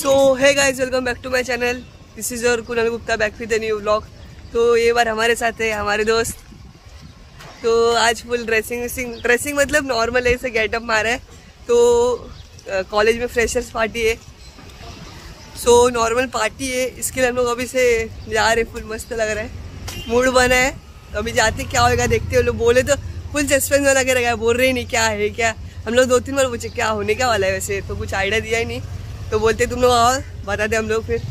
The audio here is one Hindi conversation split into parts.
So hi guys welcome back to my channel this is your Kunal Gupta back with new blog तो ये बार हमारे साथ है, हमारे दोस्त। तो आज फुल ड्रेसिंग वेसिंग ड्रेसिंग मतलब नॉर्मल है ऐसे गेटअप मारा है। तो कॉलेज में फ्रेशर्स पार्टी है। सो नॉर्मल पार्टी है। इसके लिए हम लोग अभी से जा रहे फुल मस्त लग रहा है। मूड बना है। तो अभी जाते क्या होगा देखते हो। लोग बोले तो फुल सस्पेंस में लगे रहेगा बोल रहे ही, नहीं, क्या है, क्या? हम लोग दो तीन बार पूछे, क्या होने, क्या वाला है वैसे? तो कुछ आइडिया दिया ही नहीं। तो बोलते, तुम लोग आओ, बता दे हम लोग फिर।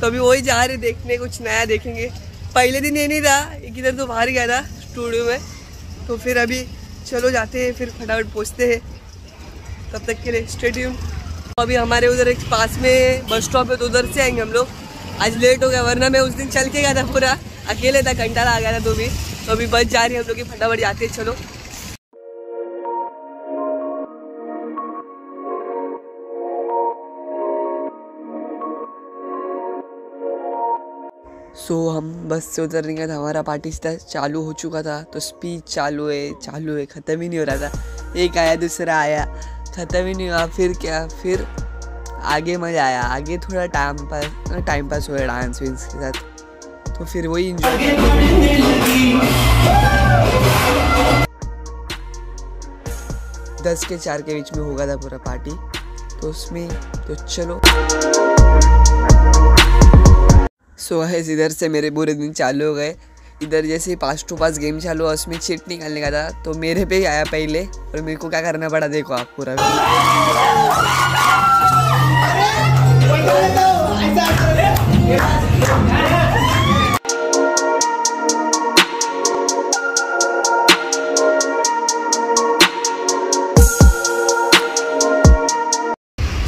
तो अभी वही जा रहे, देखने, कुछ नया देखेंगे। पहले दिन ये नहीं था एक इधर तो बाहर गया था स्टूडियो में। तो फिर अभी चलो जाते हैं, फिर फटाफट पहुँचते हैं। तब तक के लिए स्टेडियम अभी हमारे उधर एक पास में बस स्टॉप है तो उधर से आएँगे हम लोग। आज लेट हो गया, वरना मैं उस दिन चल के गया था पूरा। अकेले था घंटा आ गया था तो भी। तो अभी बस जा रही है, हम लोग की फटाफट जाते हैं, चलो। सो so, हम बस से उतरने का था हमारा पार्टी चालू हो चुका था। तो स्पीच चालू है चालू है। ख़त्म ही नहीं हो रहा था। एक आया दूसरा आया। ख़त्म ही नहीं हुआ। फिर क्या? फिर आगे मज़ा आया। आगे थोड़ा टाइम पास टाइम पास हुआ डांस वेंस के साथ। तो फिर वही इंजॉय दस के चार के बीच में होगा था पूरा पार्टी तो उसमें तो चलो। सो है इधर से मेरे बुरे दिन चालू हो गए। इधर जैसे पास टू पास गेम चालू हुआ उसमें चिट निकालने का था तो मेरे पे ही आया पहले। और मेरे को क्या करना पड़ा देखो आप पूरा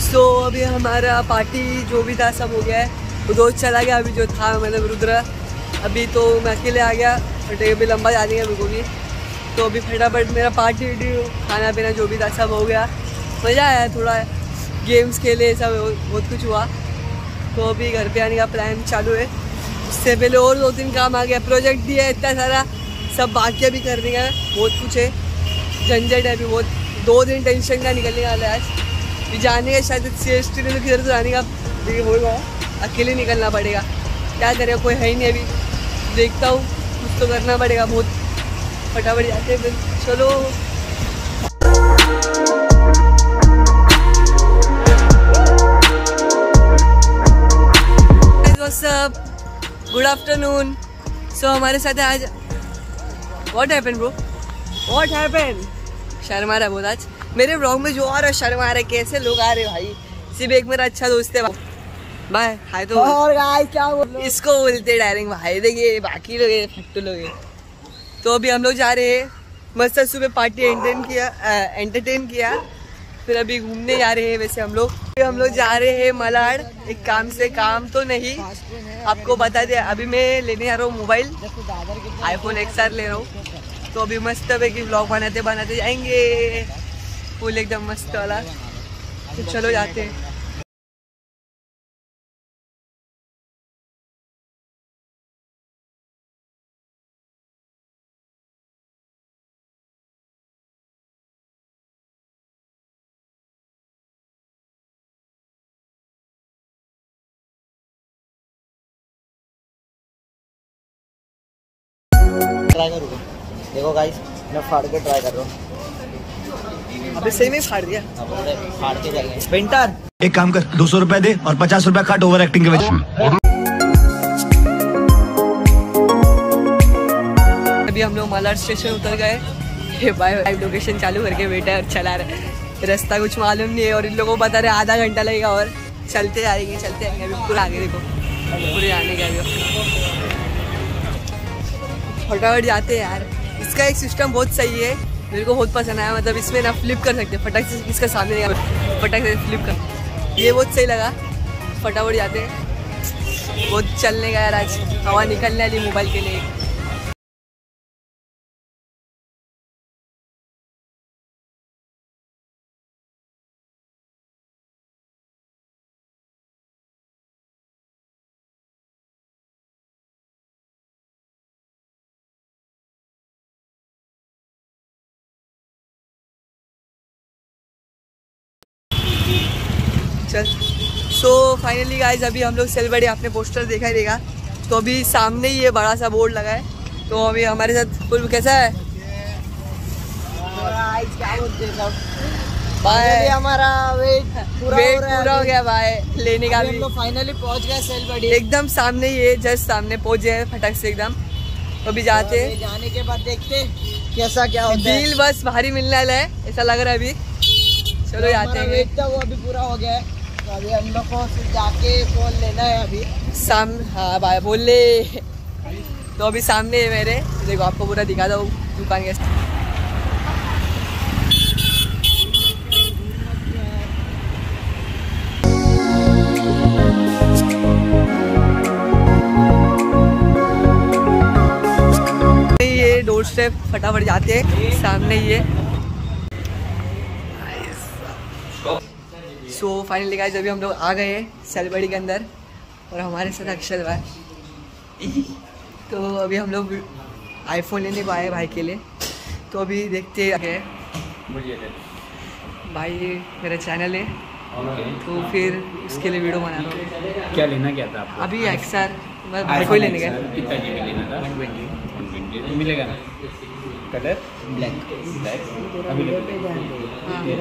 सो so, अभी हमारा पार्टी जो भी था सब हो गया है। वो दोस्त चला गया अभी जो था मतलब रुद्र, अभी तो मैं अकेले आ गया, बट अभी लंबा जा देंगे भी। तो अभी फटाफट मेरा पार्टी खाना पीना जो भी था सब हो गया। मज़ा आया थोड़ा गेम्स खेले, सब बहुत कुछ हुआ। तो अभी घर पे आने का प्लान चालू है। उससे पहले और दो तीन काम आ गया प्रोजेक्ट दिया है, इतना सारा सब बाकी अभी करने का बहुत कुछ है। झंझट है अभी बहुत, दो दिन टेंशन का निकलने वाला है आज। भी जाने का शायद सी एस टी ने तो किधर तो जाने का होगा अकेले निकलना पड़ेगा। क्या करेगा कोई है ही नहीं अभी। देखता हूँ कुछ तो करना पड़ेगा बहुत। फटाफट जाते फिर। चलो। सब गुड आफ्टरनून सो हमारे साथ आज what happen bro what happen Sharma रहा बहुत आज। मेरे ब्लॉग में जो आ रहा है शर्मा रहा है। कैसे लोग आ रहे भाई? सिर्फ़ एक मेरा अच्छा दोस्त है। बाय हाय तो। और गाइस क्या बोल इसको बोलते डायरेक्ट भाई देखिए बाकी लोग फट्टू लोग तो अभी हम लोग जा रहे हैं मस्त सुबह पार्टी एंटरटेन किया एंटरटेन किया। फिर अभी घूमने जा रहे हैं वैसे हम लोग। हम लोग जा रहे हैं मलाड एक काम से काम तो नहीं। आपको बता दिया अभी मैं लेने जा रहा हूँ मोबाइल आईफोन एक्स आर ले रहा हूँ। तो अभी मस्त है कि ब्लॉग बनाते बनाते जाएँगे। फुल एकदम मस्त वाला। तो चलो जाते हैं। ट्राई करूँगा। देखो गाइस मैं फाड़ के ट्राई कर रहा हूँ। अभी सही में फाड़ दिया। फाड़ के जाएँगे। विंटर एक काम कर दो सौ रुपए दे और पचास रुपए काट ओवर एक्टिंग के वजह अभी हम लोग मालाड स्टेशन उतर गए। बाय लाइव लोकेशन चालू करके बैठा है और चला रहे रास्ता कुछ मालूम नहीं है और इन लोगों को बता रहे आधा घंटा लगेगा और चलते जाएँगे चलते जाएँगे अभी पूरा आगे देखो। पूरे आने का फटाफट जाते हैं यार। इसका एक सिस्टम बहुत सही है। मेरे को बहुत पसंद आया। मतलब इसमें ना फ्लिप कर सकते फटक से इसका सामने फटाक से फ्लिप कर। ये बहुत सही लगा। फटाफट जाते हैं। बहुत चलने का यार आज। हवा निकलने वाली मोबाइल के लिए। चल। सो फाइनली गाइज़ अभी हम लोग सेलबड़ी आपने पोस्टर देखा ही देगा तो अभी सामने ही ये बड़ा सा बोर्ड लगा है। तो अभी हमारे साथ फुल कैसा है? हैं हमारा वेट पूरा वेट हो पूरा हो गया बाय लेने का भी। हम फाइनली पहुँच गए सेल बड़ी एकदम सामने ही है जस्ट सामने पहुँच गए फटक से एकदम। तो अभी जाते हैं। जाने के बाद देखते कैसा क्या होता है। डील बस भारी मिलने वाला है ऐसा लग रहा है अभी। चलो जाते हैं। वेट था वो अभी पूरा हो गया है। तो अभी हम लोग को सिर्फ़ जाके फ़ोन लेना है अभी। साम हाँ भाई बोल। तो अभी सामने है मेरे। देखो आपको पूरा दिखा दो दुकान के ये डोर स्टेप फटाफट जाते हैं। सामने ही है सो फाइनली गाइस अभी हम लोग आ गए हैं सेलबड़ी के अंदर और हमारे साथ अक्षर भाई। तो अभी हम लोग आईफोन लेने को आए भाई के लिए। तो अभी देखते हैं भाई मेरा चैनल है। तो फिर उसके लिए वीडियो बना रहा हूँ क्या लेना क्या था आपको? अभी एक्सर मैं भाई को लेने गया मिलेगा ना? Colour black black available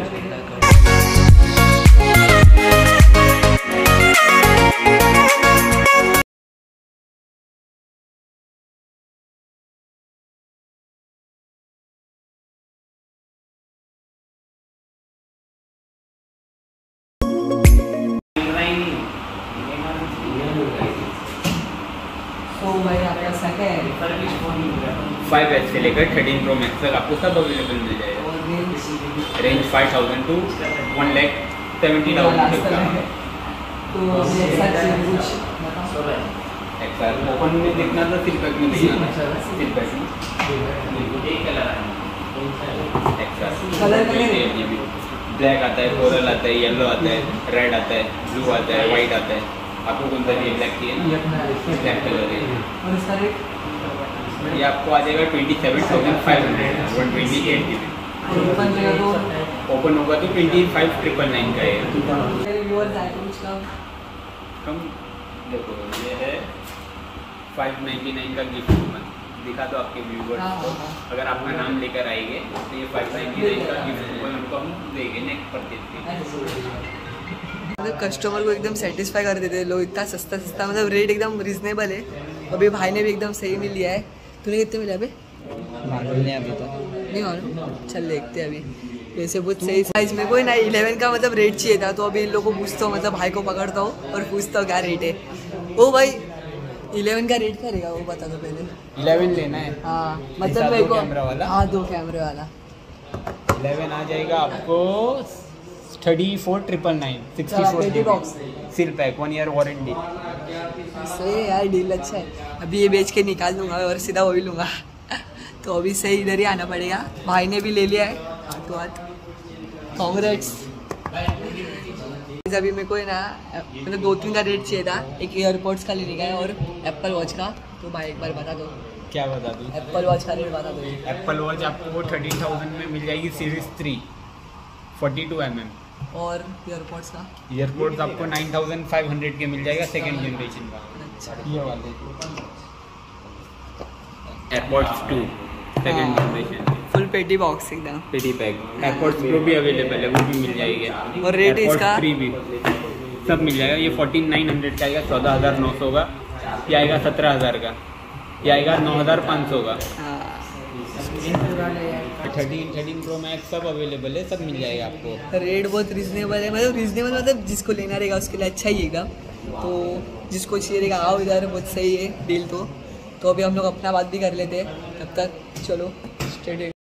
five H से लेकर थर्टीन प्रो मैक्स तक आपको सब अवेलेबल मिल जाएगा। और range five thousand to one lakh seventy thousand तक का। तो ओपन में देखना था सिल पैक में कलर ब्लैक आता है कोरल आता है येलो आता है रेड आता है ब्लू आता है वाइट आता है। आपको कौन सा चाहिए? ब्लैक चाहिए ना? ब्लैक कलर है। और इसका रेट ये आपको आ जाएगा twenty seven thousand five hundred one twenty eight G B open होगा तो ट्वेंटी फाइव ट्रिपल नाइन का है कम। कम देखो ये है फाइव नाइन्टी नाइन का गिफ्ट कूपन दिखा दो आपके व्यूवर्स हाँ, को। हाँ, हाँ। अगर आपका नाम लेकर आएँगे तो ये फाइव नाइन्टी नाइन का गिफ्ट कूपन उनको हम देंगे नेक्स्ट परचेज मतलब कस्टमर को एकदम सेटिस्फाई कर देते हैं लोग। इतना सस्ता सस्ता मतलब रेट एकदम रिजनेबल है। अभी भाई ने भी एकदम सही में लिया है। तूने कितने मिला अभी? मालूम नहीं अभी तो। नहीं मालूम। चल देखते अभी। वैसे बहुत सही साइज़ में। कोई ना इलेवन का मतलब रेट चाहिए था तो अभी इन लोग को पूछता हूँ मतलब भाई को पकड़ता हूँ और पूछता हूँ क्या रेट है। ओ भाई इलेवन का रेट क्या रहेगा? वो बता दो पहले। इलेवन लेना है। हाँ मतलब दो मेरे को वाला? हाँ दो कैमरे वाला। इलेवन आ जाएगा आपको thirty four triple nine sixty four 30 box। Seal pack one year warranty सही है यार डील अच्छा है। अभी ये बेच के निकाल दूँगा और सीधा वही लूँगा। तो अभी सही इधर ही आना पड़ेगा। भाई ने भी ले लिया है। हाथों हाथ कांग्रेट्स अभी मेरे को है ना मतलब दो तीन का रेट चाहिए था। एक एयरपोर्ट्स का लेने का है और एप्पल वॉच का। तो भाई एक बार बता दो। क्या बता दूँ? एप्पल वॉच का रेट बता दो। एप्पल वॉच आपको थर्टीन थाउज़ेंड में मिल जाएगी series three forty two M M और एयरपोर्ट्स का? एयरपोर्ट्स आपको नाइन थाउज़ेंड फाइव हंड्रेड के मिल जाएगा सेकेंड जनरेशन का। ये वाले AirPods two second generation full पेटी बॉक्स एकदम। पेटी पैक एयरपोर्ट्स प्रो भी अवेलेबल है वो भी मिल जाएगी। और rate इसका? थ्री भी। सब मिल जाएगा। ये फोर्टीन नाइन हंड्रेड का आएगा चौदह हज़ार नौ सौ का। ये आएगा सत्रह हज़ार का। ये आएगा नौ हज़ार पाँच सौ का। हाँ। थर्टीन थर्टीन प्रो मैक्स सब अवेलेबल है सब मिल जाएगा आपको। रेट बहुत रिजनेबल है। मतलब रीजनेबल मतलब जिसको लेना रहेगा उसके लिए अच्छा ही है तो जिसको चाहिए रहेगा आओ इधर बहुत सही है डील तो। तो अभी हम लोग अपना बात भी कर लेते हैं तब तक चलो स्टेट